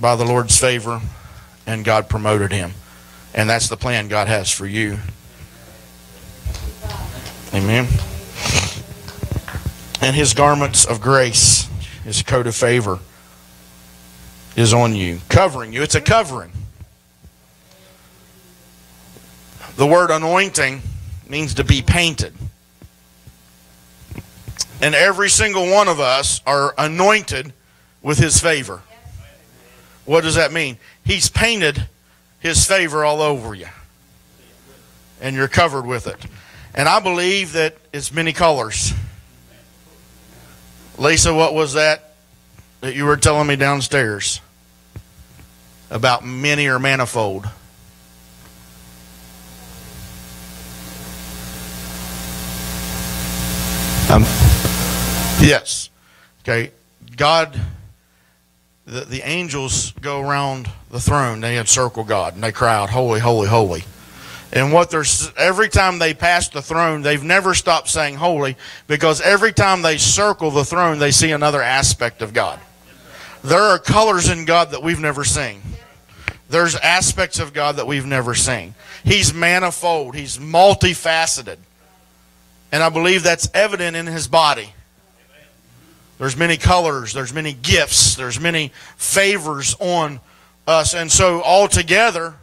by the Lord's favor, and God promoted him. And that's the plan God has for you. Amen. And his garments of grace, his coat of favor, is on you, covering you. It's a covering. The word anointing means to be painted. And every single one of us are anointed with his favor. What does that mean? He's painted his favor all over you. And you're covered with it. And I believe that it's many colors. Lisa, what was that that you were telling me downstairs about many or manifold? Um, yes. Okay. God, the, the angels go around the throne. They encircle God and they cry out, Holy, holy, holy. And what they're every time they pass the throne, they've never stopped saying holy because every time they circle the throne, they see another aspect of God. There are colors in God that we've never seen. There's aspects of God that we've never seen. He's manifold. He's multifaceted. And I believe that's evident in his body. There's many colors, there's many gifts, there's many favors on us. And so all together,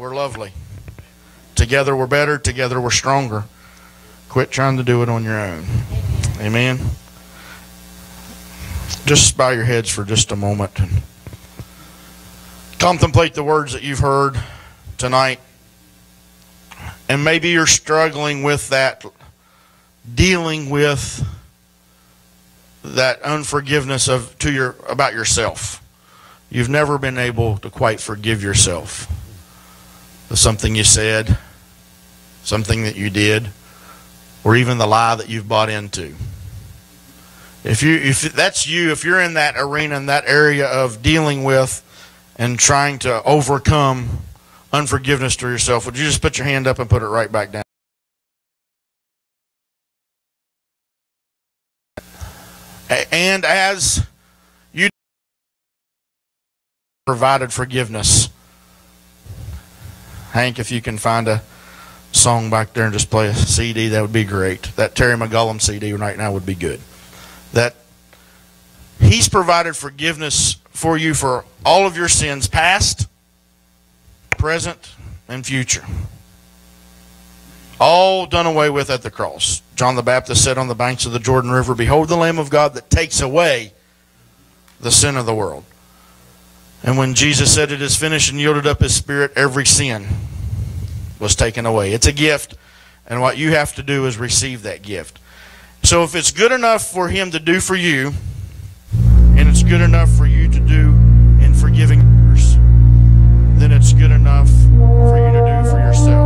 we're lovely. Together we're better, together we're stronger. Quit trying to do it on your own. Amen. just bow your heads for just a moment and contemplate the words that you've heard tonight. And maybe you're struggling with that, dealing with that unforgiveness of to your about yourself. You've never been able to quite forgive yourself. Something you said, something that you did, or even the lie that you've bought into. If you if that's you, if you're in that arena in that area of dealing with and trying to overcome unforgiveness to yourself, would you just put your hand up and put it right back down? And as you provided forgiveness, Hank, if you can find a song back there and just play a CD, that would be great. That Terry MacAlmon CD right now would be good. That He's provided forgiveness for you for all of your sins, past, present, and future. All done away with at the cross. John the Baptist said on the banks of the Jordan River, Behold the Lamb of God that takes away the sin of the world. And when Jesus said it is finished and yielded up his spirit, every sin was taken away. It's a gift, and what you have to do is receive that gift. So if it's good enough for him to do for you, and it's good enough for you to do in forgiving others, then it's good enough for you to do for yourself.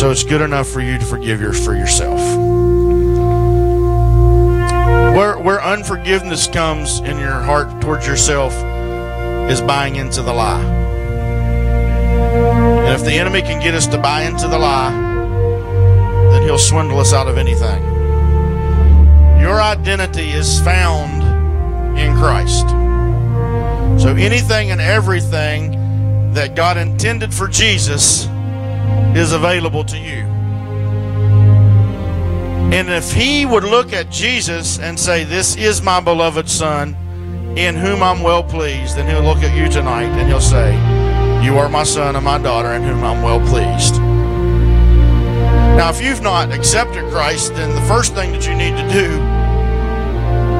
So it's good enough for you to forgive your, for yourself. Where, where unforgiveness comes in your heart towards yourself is buying into the lie. And if the enemy can get us to buy into the lie, then he'll swindle us out of anything. Your identity is found in Christ. So anything and everything that God intended for Jesus is available to you. And if he would look at Jesus and say, This is my beloved Son, in whom I'm well pleased, then he'll look at you tonight and he'll say, You are my son and my daughter, in whom I'm well pleased. Now, if you've not accepted Christ, then the first thing that you need to do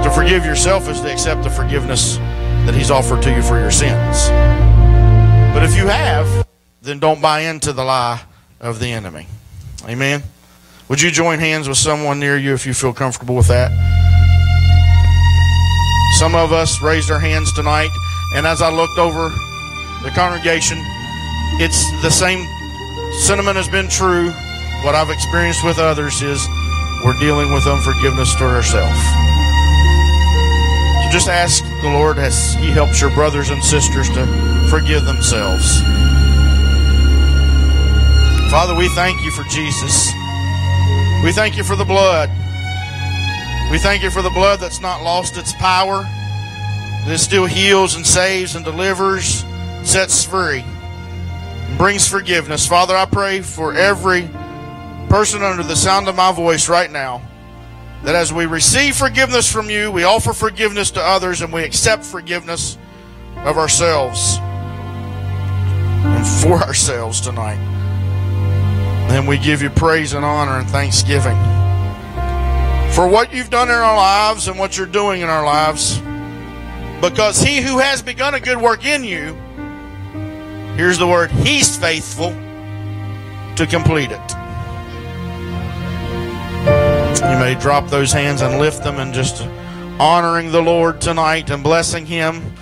to forgive yourself is to accept the forgiveness that he's offered to you for your sins. But if you have, then don't buy into the lie of the enemy. Amen. Would you join hands with someone near you if you feel comfortable with that? Some of us raised our hands tonight, and as I looked over the congregation, it's the same sentiment has been true. What I've experienced with others is we're dealing with unforgiveness toward ourselves. So just ask the Lord as He helps your brothers and sisters to forgive themselves. Father, we thank you for Jesus. We thank you for the blood. We thank you for the blood that's not lost its power, that still heals and saves and delivers, sets free, and brings forgiveness. Father, I pray for every person under the sound of my voice right now that as we receive forgiveness from you, we offer forgiveness to others and we accept forgiveness of ourselves and for ourselves tonight. And then we give you praise and honor and thanksgiving for what you've done in our lives and what you're doing in our lives. Because he who has begun a good work in you, here's the word, he's faithful to complete it. You may drop those hands and lift them and just honoring the Lord tonight and blessing him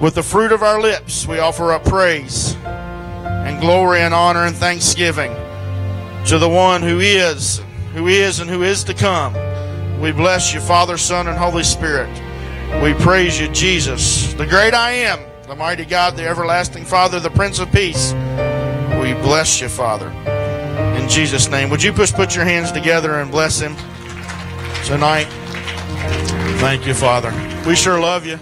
with the fruit of our lips. We offer up praise and glory and honor and thanksgiving to the one who is, who is, and who is to come. We bless you, Father, Son, and Holy Spirit. We praise you, Jesus, the great I am, the mighty God, the everlasting Father, the Prince of Peace. We bless you, Father. In Jesus' name. Would you just put your hands together and bless him tonight? Thank you, Father. We sure love you.